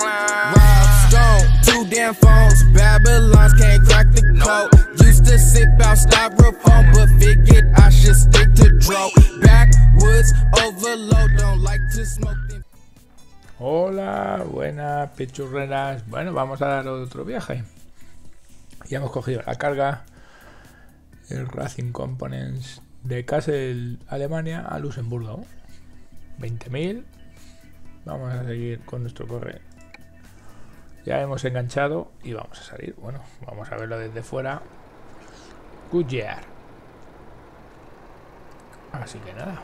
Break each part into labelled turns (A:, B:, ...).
A: Rob Stone, two damn phones. Babylons can't crack the code. Used to sip out styrofoam, but figured I should stick to dro. Backwoods overload, don't like to smoke them.
B: Hola, buenas pichurreras. Bueno, vamos a dar otro viaje. Ya hemos cogido la carga, el Racing Components de Kassel, Alemania a Luxemburgo. 20.000. Vamos a seguir con nuestro correo. Ya hemos enganchado y vamos a salir. Bueno, vamos a verlo desde fuera. Goodyear. Así que nada.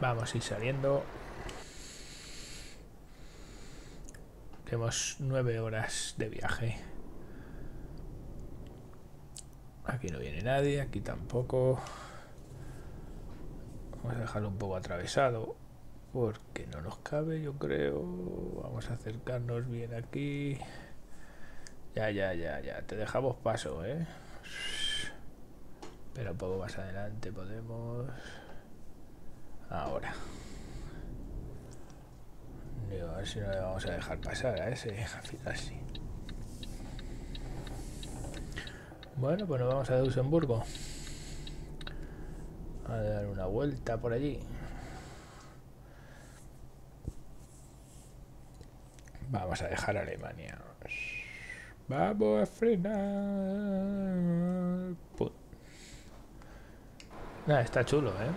B: Vamos a ir saliendo. Tenemos nueve horas de viaje. Aquí no viene nadie, aquí tampoco. Vamos a dejarlo un poco atravesado. Porque no nos cabe, yo creo. Vamos a acercarnos bien aquí. Ya, ya, ya, ya. Te dejamos paso, ¿eh? Pero un poco más adelante podemos... Ahora. A ver si no le vamos a dejar pasar a ese. Al final sí. Bueno, pues nos vamos a Luxemburgo. A dar una vuelta por allí. Vamos a dejar Alemania. Vamos a frenar. Put. Nah, está chulo, ¿eh?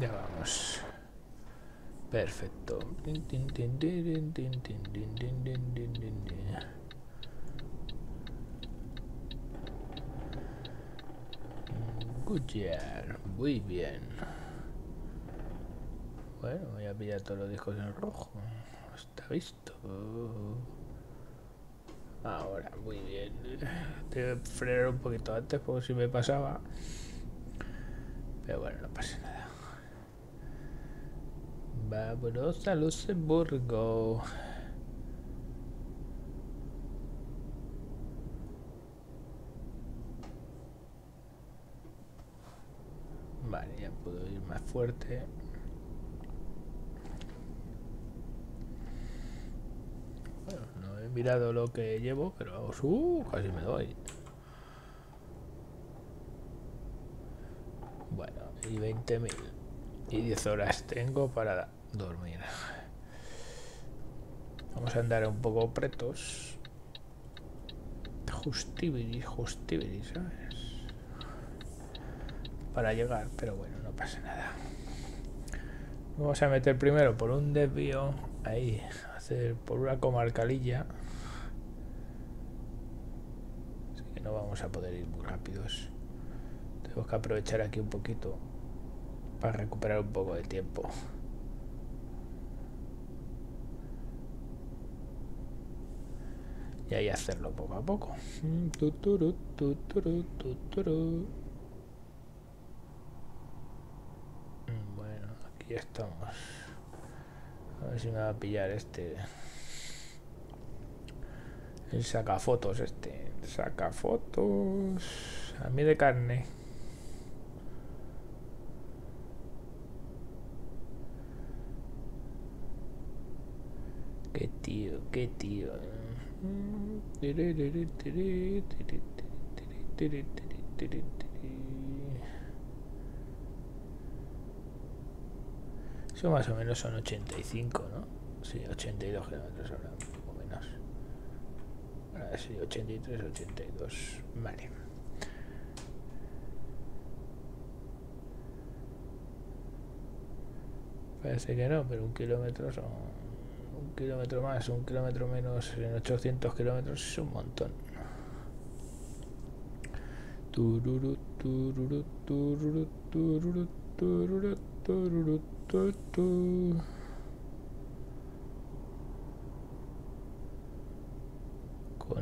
B: Ya vamos. Perfecto. Goodyear, muy bien. Bueno, voy a pillar todos los discos en rojo. Está visto. Ahora, muy bien. Tengo que frenar un poquito antes porque si me pasaba. Pero bueno, no pasa nada. Vámonos a Luxemburgo. Vale, ya puedo ir más fuerte. Bueno, no he mirado lo que llevo, pero uh, casi me doy. Bueno, y 20.000. Y 10 horas tengo para dormir. Vamos a andar un poco pretos. Justibiri, justibiri, ¿sabes? Para llegar, pero bueno, no pasa nada. Vamos a meter primero por un desvío, ahí, hacer por una comarcalilla. Así que no vamos a poder ir muy rápidos. Tenemos que aprovechar aquí un poquito para recuperar un poco de tiempo. Y ahí hacerlo poco a poco. Aquí estamos. A ver si me va a pillar este. El sacafotos este. Sacafotos. A mí de carne. Qué tío, qué tío. Eso más o menos son 85, ¿no? Sí, 82 kilómetros ahora, un poco menos. Ahora sí, 83, 82. Vale. Parece que no, pero un kilómetro son un kilómetro más, un kilómetro menos en 800 kilómetros es un montón. Tururu, tururu, tururu, tururu, tururu, tururu, tu, tu. Con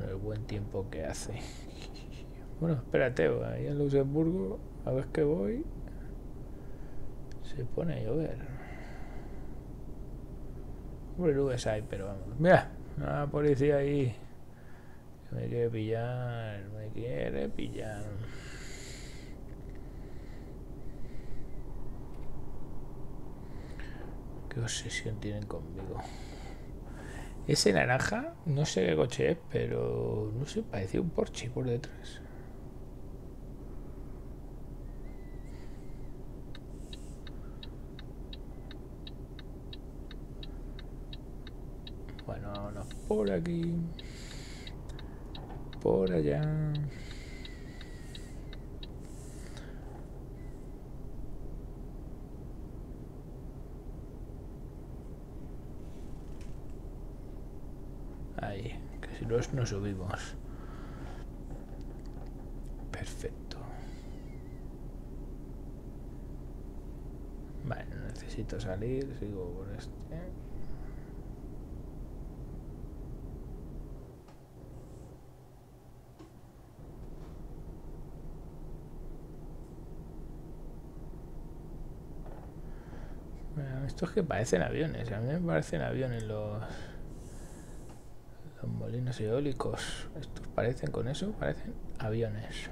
B: el buen tiempo que hace. Bueno, espérate, ahí en Luxemburgo, a ver que voy, se pone a llover. Hombre, nubes hay, pero vamos. Mira, una policía ahí Me quiere pillar, me quiere pillar. Qué obsesión tienen conmigo. Ese naranja, no sé qué coche es, pero no sé, parecía un Porsche por detrás. Bueno, vámonos por aquí. Por allá. Que si no nos subimos. Perfecto. Vale, necesito salir, sigo por este. Estos que parecen aviones, a mí me parecen aviones los molinos eólicos. Estos parecen con eso, parecen aviones.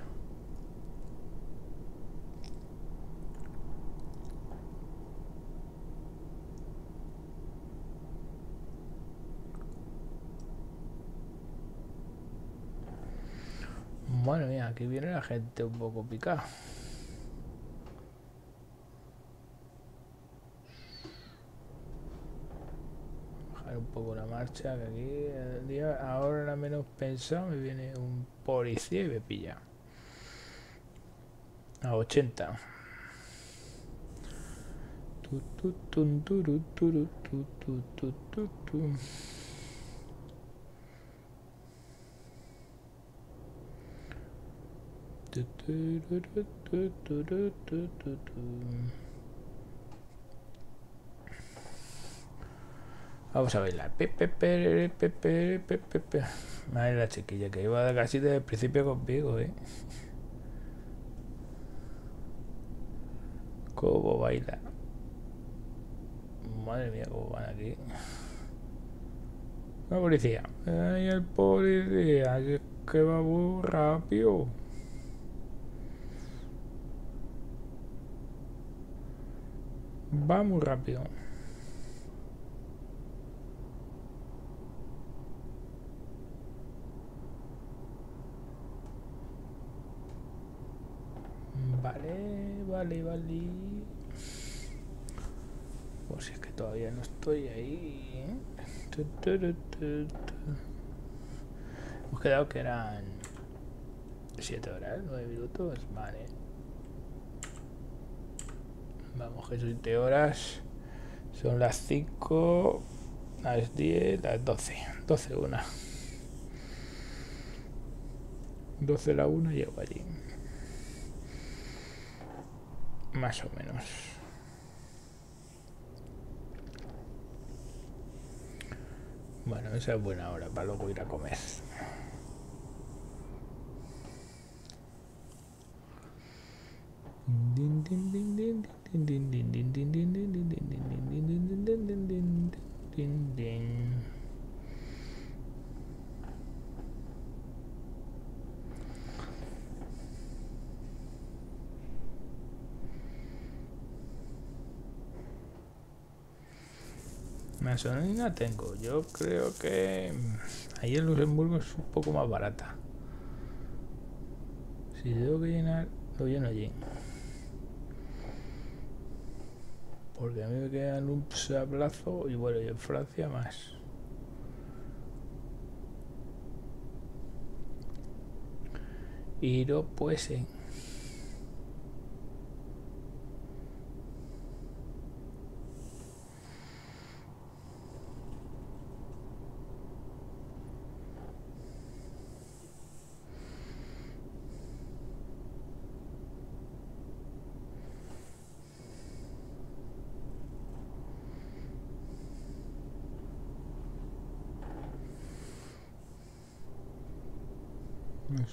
B: Bueno, mira, aquí viene la gente un poco picada. Un poco la marcha, que aquí el día, ahora menos pensado, me viene un policía y me pilla. A 80. Tu, tu, tun, turu, turu, tu, tu, tu, tu, tu. Tu, turu, tu, tu, turu, tu, tu, tu. Vamos a bailar. Madre la chiquilla que iba casi desde el principio conmigo, eh. Cómo baila. Madre mía, cómo van aquí. La policía. Ay, el policía, que va muy rápido. Va muy rápido. Vale, vale, vale. Pues es que todavía no estoy ahí. Hemos quedado que eran 7 horas, 9 minutos. Vale. Vamos, que son 7 horas. Son las 5, las 10, las 12. 12 una. 12 la una llego allí. Más o menos. Bueno, esa es buena hora para luego ir a comer. Gasolina tengo. Yo creo que ahí en Luxemburgo es un poco más barata. Si tengo que llenar, lo lleno allí. Porque a mí me quedan un sablazo y bueno, y en Francia más. Y no pues en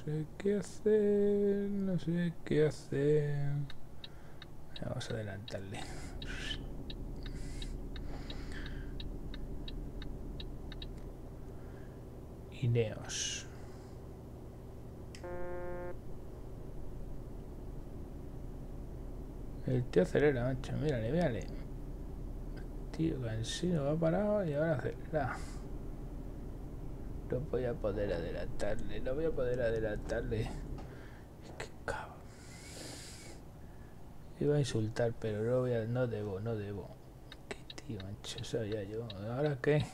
B: no sé qué hacer, no sé qué hacer. Vamos a adelantarle. Ineos. El tío acelera, macho. Mírale, mírale. El tío cansino va parado y ahora acelera. No voy a poder adelantarle, no voy a poder adelantarle. Qué cabrón. Iba a insultar, pero no voy a, no debo, no debo. Qué tío, macho, sabía yo. ¿Ahora qué?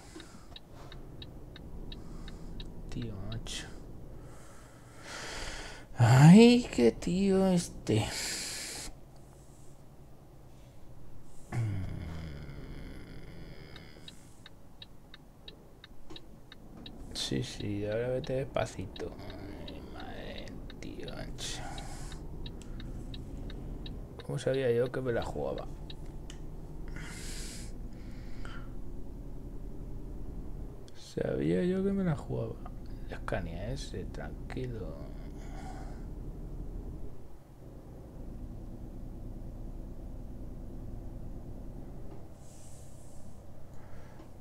B: Tío, macho. Ay, qué tío este. Sí, sí, ahora vete despacito. Ay, madre, tío. ¿Cómo sabía yo que me la jugaba? Sabía yo que me la jugaba. La escanea ese, tranquilo.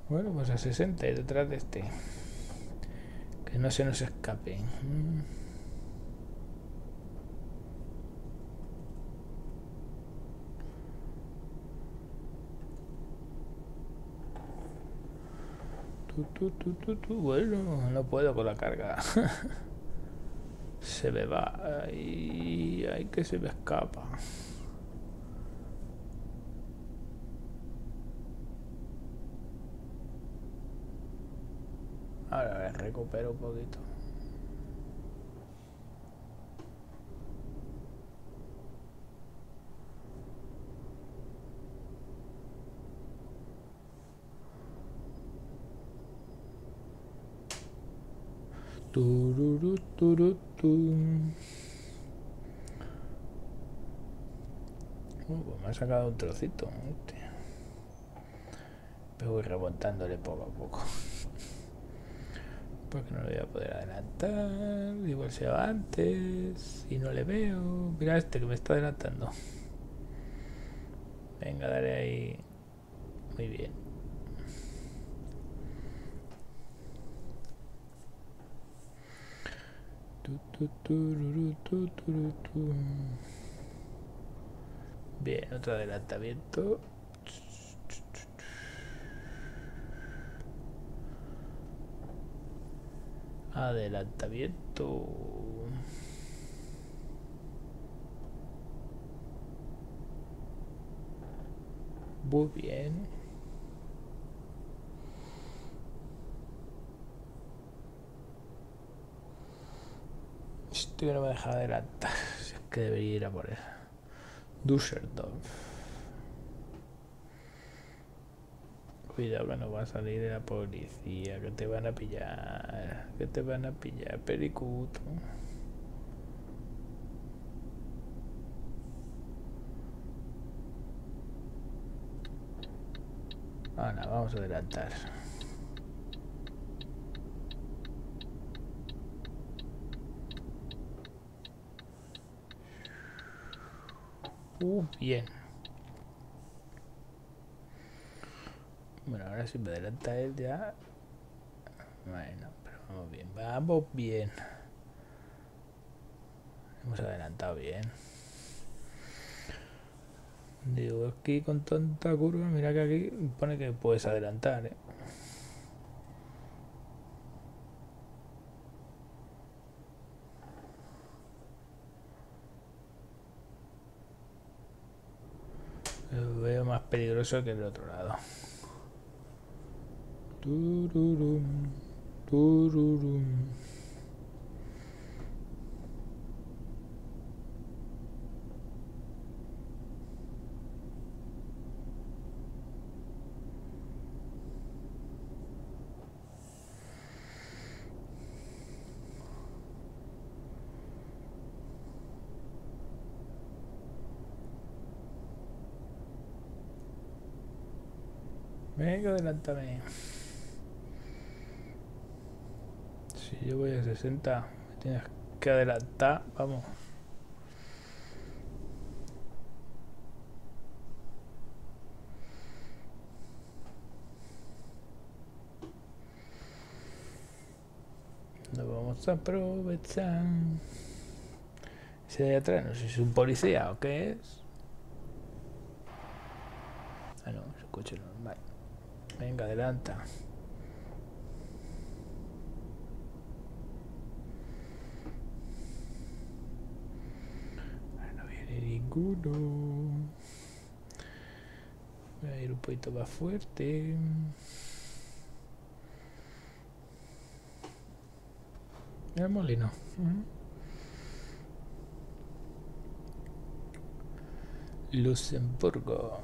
B: Bueno, pues a 60 y detrás de este. No se nos escape. Tu, tu, tu. Bueno, no puedo con la carga. se me va. Ay, ay, que se me escapa. Ahora recupero un poquito. Uh, pues me ha sacado un trocito. hostia. Pero voy remontándole poco a poco. Porque no lo voy a poder adelantar. Igual se va antes. Y no le veo. Mira este que me está adelantando. Venga, dale ahí. Muy bien. Bien, otro adelantamiento. Adelantamiento. Muy bien. Esto no me deja adelantar. Es que debería ir a por él. Düsseldorf. Cuidado que no va a salir de la policía, que te van a pillar, que te van a pillar, pericuto. Ahora, vamos a adelantar. Uh, bien. Bueno, ahora si me adelanta él ya. Bueno, pero vamos bien. Vamos bien. Hemos adelantado bien. Digo, aquí con tanta curva, mira que aquí pone que puedes adelantar, ¿eh? Lo veo más peligroso que el otro lado. Tururum, tururum. Venga, adelántame. Si yo voy a 60, me tienes que adelantar, vamos. Nos vamos a aprovechar. Ese de atrás, no sé si es un policía o qué es. coche normal. Venga, adelanta. No ninguno. Voy a ir un poquito más fuerte. El molino. Luxemburgo.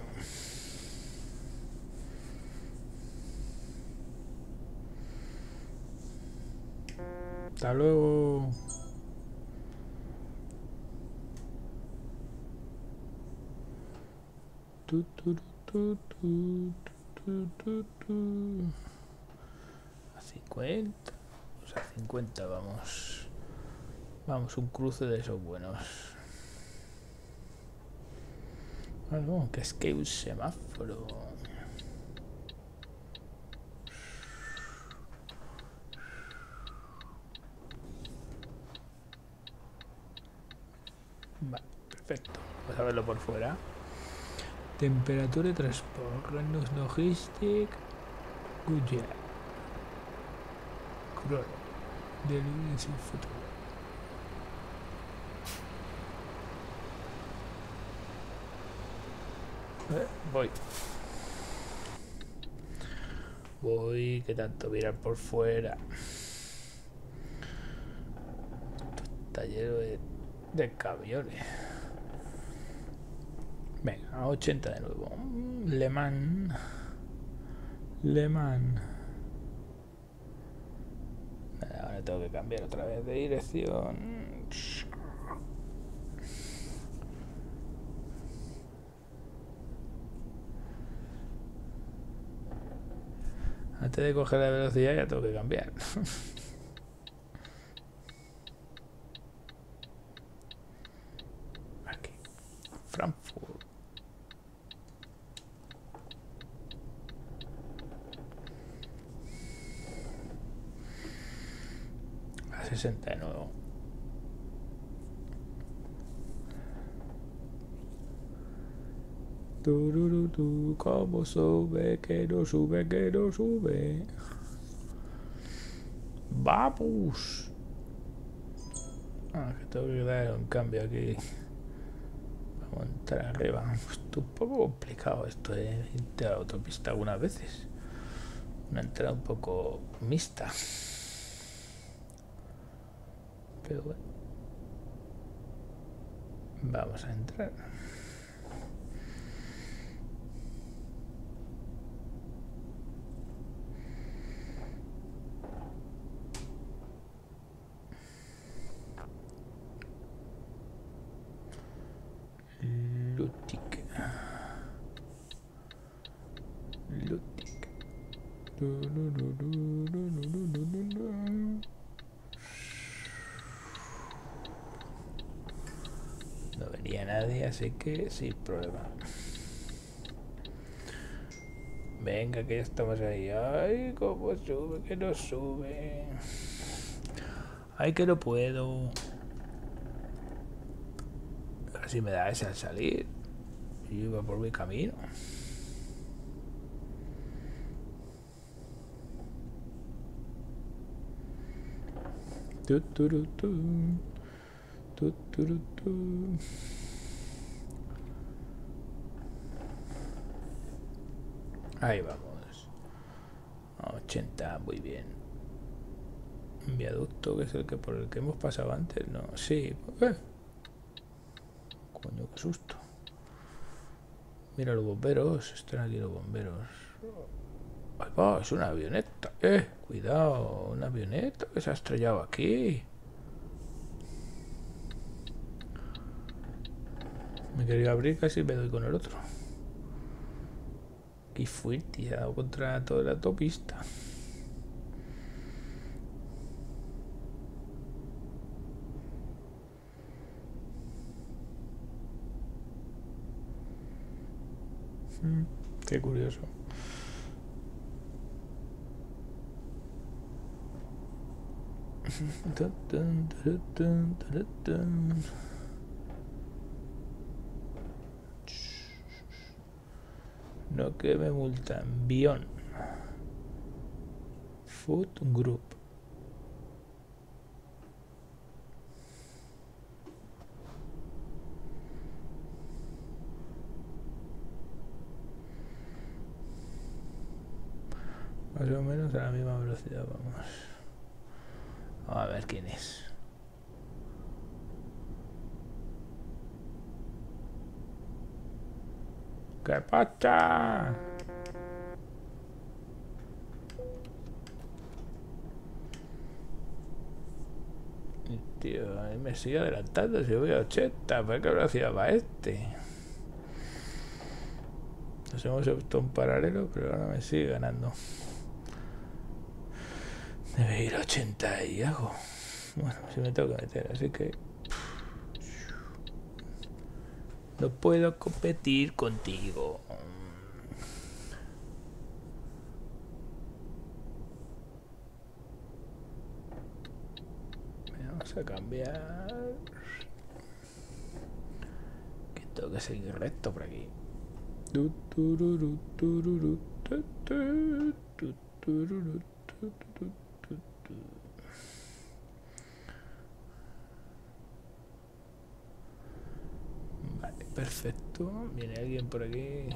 B: Hasta luego. Tu, tu, tu. A 50. O sea, 50 vamos. Vamos, un cruce de esos buenos. No, que es que un semáforo. Vale, perfecto. Vamos a verlo por fuera. Temperatura de transporte, Renos Logistic, Goodyear. Crono. Delivery sin futuro. Eh, voy. Voy, que tanto mirar por fuera. Esto está lleno de, de camiones. Venga, a 80 de nuevo. Le Mans. Le Mans. Ahora tengo que cambiar otra vez de dirección. Antes de coger la velocidad ya tengo que cambiar. Aquí. Frankfurt. A 60 de nuevo. Tururutu, ¿Cómo sube? Que no sube, que no sube. Vamos. Ah, que tengo que dar un cambio aquí. Vamos a entrar arriba. Esto es un poco complicado esto de irte a la autopista algunas veces. Una entrada un poco mixta. Pero bueno. Vamos a entrar. Así que sin problema. Venga, que ya estamos ahí. Ay, cómo sube, que no sube. Ay, que no puedo. Casi me da ese al salir. Y yo iba por mi camino. Tu, tu, tu. Tu, tu, ru, tu. Ahí vamos. A 80, muy bien. Un viaducto que es el que por el que hemos pasado antes, no. Sí. Eh. Coño, qué susto. Mira los bomberos. Están aquí los bomberos. Ahí va, es una avioneta. Eh, cuidado, una avioneta que se ha estrellado aquí. Me quería abrir casi me doy con el otro. Qué fuerte, se ha dado contra toda la autopista. Mm, qué curioso. No que me multan. Bion. Food Group. Más o menos a la misma velocidad vamos. A ver quién es. ¿Qué? Tío, mí me sigue adelantando si voy a 80. ¿Para qué velocidad va este? Nos hemos hecho un paralelo, pero ahora me sigue ganando. Debe ir a 80 y algo. Bueno, si me tengo que meter, así que... No puedo competir contigo. Vamos a cambiar. Que tengo que seguir recto por aquí. Vale, perfecto. Viene alguien por aquí.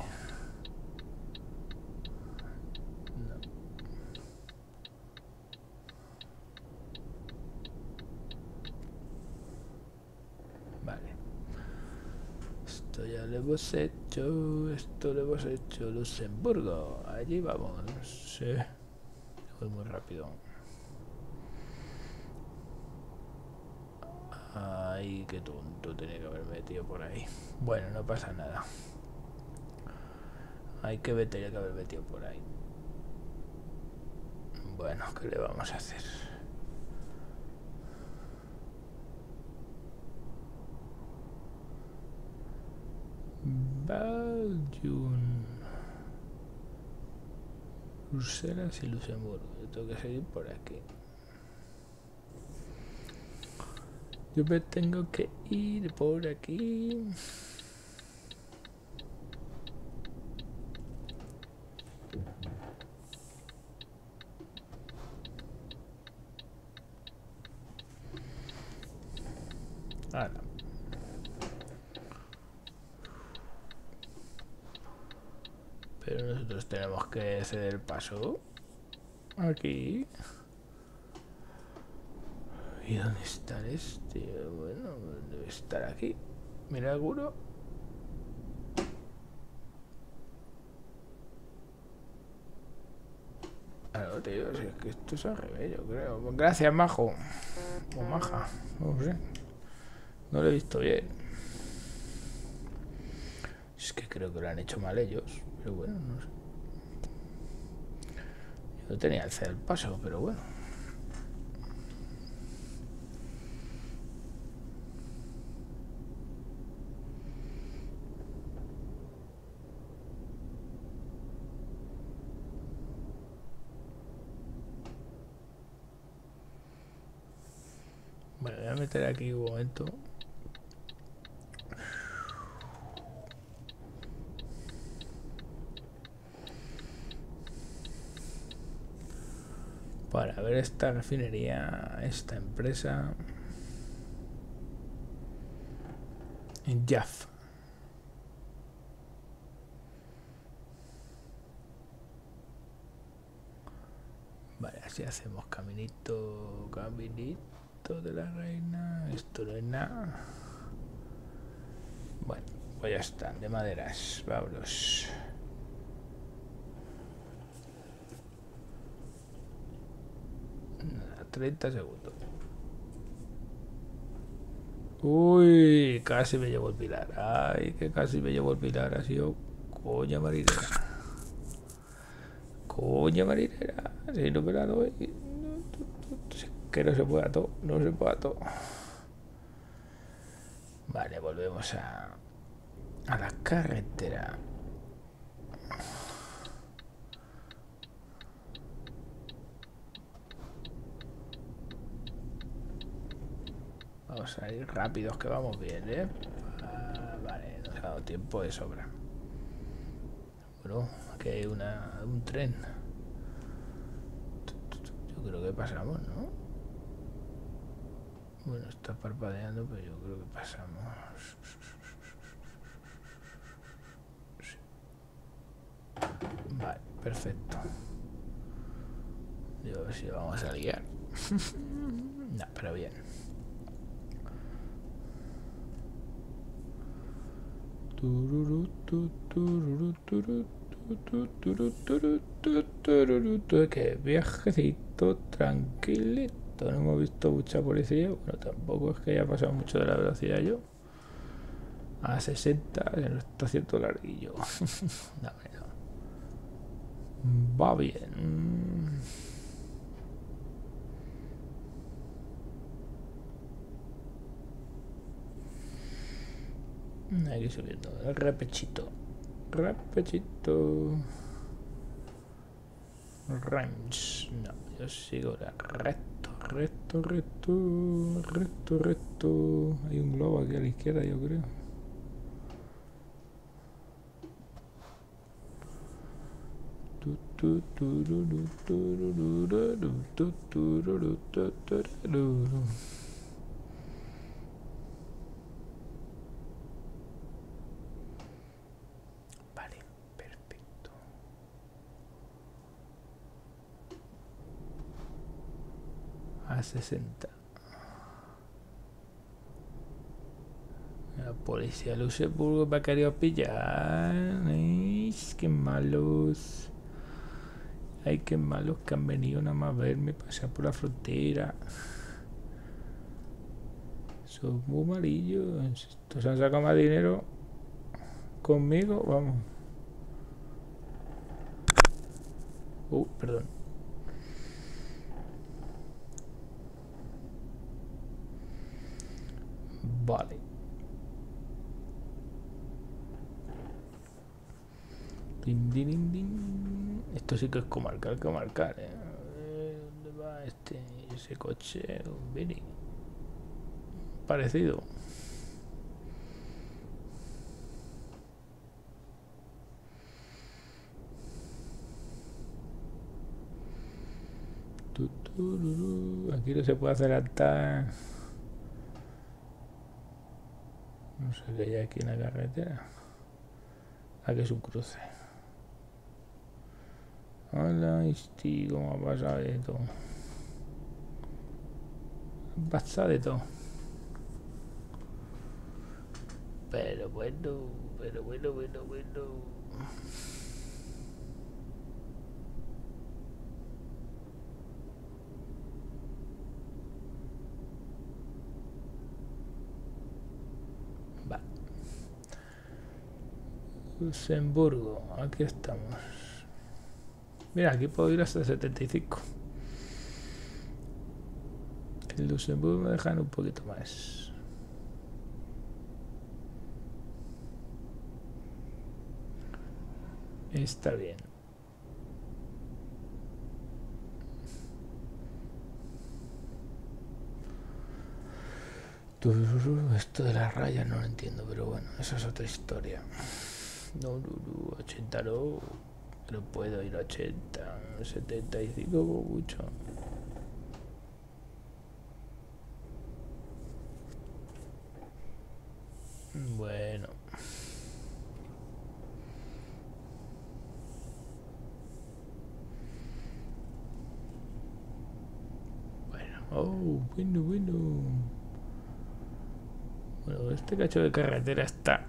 B: Lo hemos hecho. Esto lo hemos hecho. Luxemburgo. Allí vamos. Sí. Muy rápido. Ay, qué tonto tenía que haber metido por ahí. Bueno, no pasa nada. Hay que tenía que haber metido por ahí. Bueno, ¿qué le vamos a hacer? Belgium. Bruselas y Luxemburgo. Tengo que seguir por aquí. Yo me tengo que ir por aquí. Pero nosotros tenemos que ceder el paso. Aquí. ¿Y dónde está este? Bueno, debe estar aquí. Mira seguro. Claro, tío, es que esto es al revés, yo creo. Gracias, majo. O maja, no sé. No lo he visto bien. Es que creo que lo han hecho mal ellos. Pero bueno, no sé. Yo tenía el hacer el paso, pero bueno. Meter aquí un momento. Para ver esta refinería, esta empresa. En Jaff. Vale, así hacemos caminito, caminito de la reina. Esto no es nada. Bueno, pues ya están, de maderas. Vámonos. Nada, 30 segundos. Uy, casi me llevo el pilar. Ay, que casi me llevo el pilar. Ha sido coña marinera. Coña marinera. Si no me la doy. Que no se pueda todo. No se pueda todo. Vale, volvemos a, a la carretera. Vamos a ir rápidos, que vamos bien, ¿eh? Ah, vale, nos ha dado tiempo de sobra. Bueno, aquí hay una, un tren. Yo creo que pasamos, ¿no? Bueno, está parpadeando, pero yo creo que pasamos. Vale, perfecto. Yo a ver si vamos a liar. no, pero bien. Que viajecito tranquilito. No hemos visto mucha policía. Bueno, tampoco es que haya pasado mucho de la velocidad yo. A 60 no está cierto larguillo. Va bien. Aquí subiendo. El repechito. Repechito. Range. No, yo sigo la recto, recto, recto, recto, recto. Hay un globo aquí a la izquierda, yo creo. Vale, perfecto. A 60. La policía de Luxemburgo me ha querido pillar. Ay, qué malos. Ay, qué malos que han venido nada más a verme pasar por la frontera. Son muy malillos. Estos han sacado más dinero conmigo. Vamos. Uh, perdón. Vale. Din, din, din. Esto sí que es comarcar, comarcar. ¿eh? ¿Dónde va este? Ese coche, Mini. Parecido. Aquí no se puede adelantar. No sé qué hay aquí en la carretera. Aquí es un cruce. Hola, Isti, ¿cómo ha pasado de todo? Ha de todo. Pero bueno, pero bueno, bueno, bueno. Luxemburgo, aquí estamos. Mira, aquí puedo ir hasta 75. El Luxemburgo me dejan un poquito más. Está bien. Esto de las rayas no lo entiendo, pero bueno, esa es otra historia. No, no, no, 80 no. No puedo ir a 80, 75 como mucho. Bueno. Bueno, oh, bueno, bueno. Bueno, este cacho de carretera está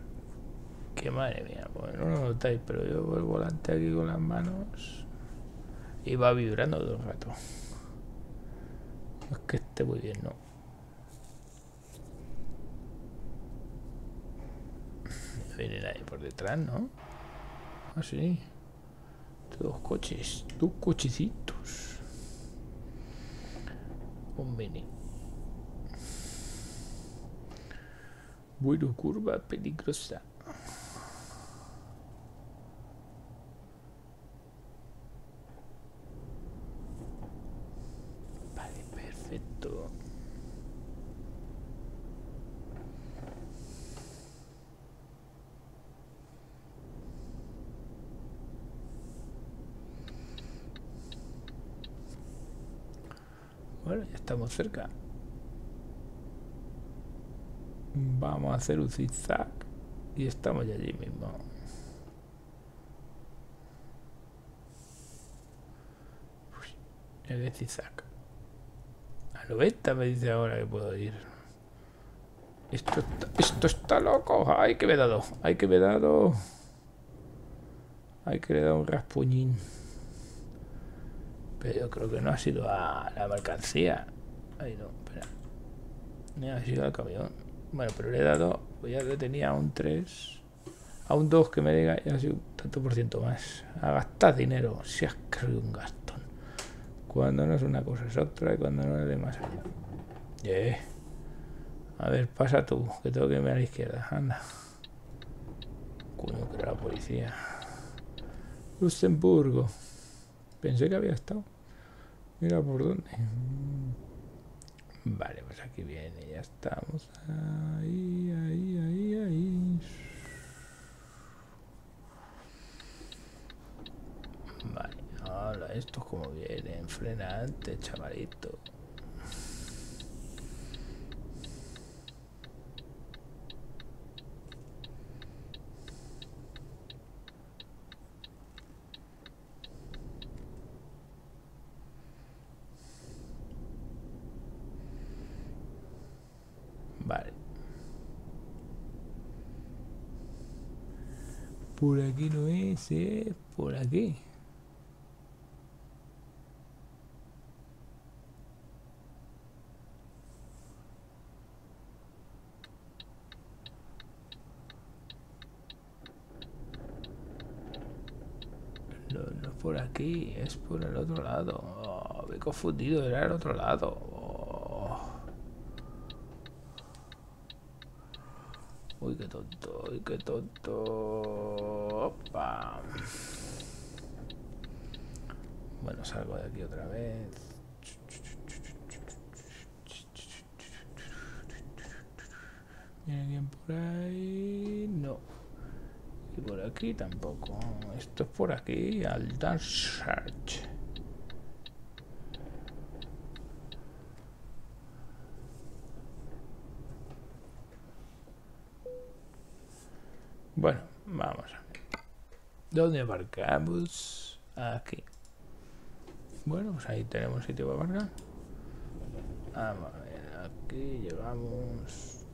B: madre mía, pues no lo notáis, pero yo el volante aquí con las manos y va vibrando todo el rato. Es que esté muy bien, no. Viene nadie por detrás, ¿no? Ah, sí. Dos coches, dos cochecitos. Un mini. Bueno, curva peligrosa. Vale, perfecto. Bueno, ya estamos cerca. Vamos a hacer un zigzag y estamos allí mismo. el zigzag. A 90 me dice ahora que puedo ir. Esto está, esto está loco. Ay, que me he dado. Ay, que me he dado. Ay, que le he dado un raspuñín. Yo creo que no ha sido a la mercancía. Ay, no, espera. No ha sido al camión. Bueno, pero le he dado. Pues ya le tenía un 3. A un 2 que me diga y ha sido un tanto por ciento más. A gastar dinero. Si has creído un gastón. Cuando no es una cosa es otra y cuando no es de más allá. Yeah. A ver, pasa tú, que tengo que irme a la izquierda. Anda. Coño, que era la policía. Luxemburgo. Pensé que había estado. Mira por dónde. Vale, pues aquí viene, ya estamos. Ahí, ahí, ahí, ahí. Vale, ahora estos como vienen. Frena antes, chavalito. Vale. Por aquí no es, ¿eh? Por aquí. No, no es por aquí, es por el otro lado. Oh, me he confundido, era el otro lado. Uy, qué tonto, uy, qué tonto. Opa. Bueno, salgo de aquí otra vez. ¿Viene alguien por ahí? No. Y por aquí tampoco. Esto es por aquí, al Dark Search. Bueno, vamos a ver. ¿Dónde aparcamos? Aquí. Bueno, pues ahí tenemos sitio para aparcar. Vamos a ver, aquí llegamos.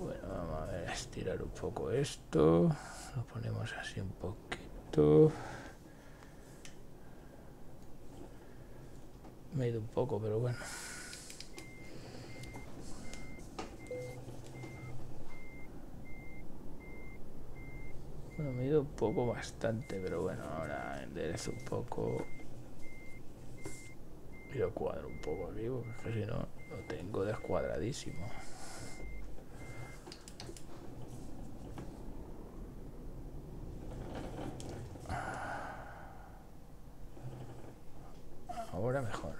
B: Bueno, vamos a estirar un poco esto. Lo ponemos así un poquito. Me he ido un poco, pero bueno. Bueno, me he ido un poco bastante, pero bueno, ahora enderezo un poco. Y lo cuadro un poco aquí, porque si no, lo tengo descuadradísimo. Ahora mejor.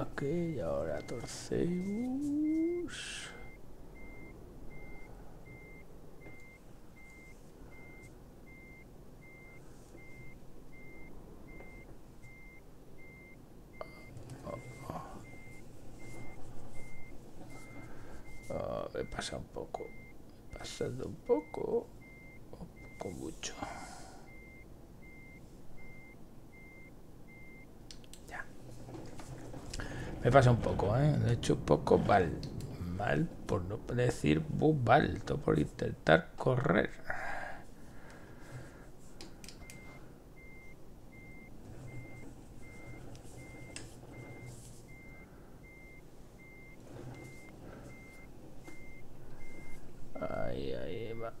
B: Ok, y ahora Ah, me pasa un poco. Pasando un poco. Un poco mucho. Me pasa un poco, ¿eh? De hecho, un poco mal. Mal por no decir mal. Todo por intentar correr. Ahí, ahí va.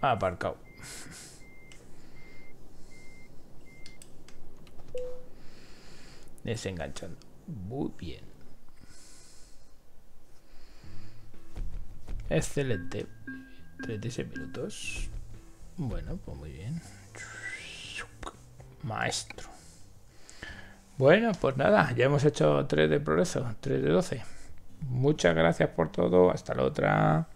B: Ah, aparcado. Desenganchando. Muy bien. Excelente. 36 minutos. Bueno, pues muy bien. Maestro. Bueno, pues nada, ya hemos hecho 3 de progreso, 3 de 12. Muchas gracias por todo. Hasta la otra.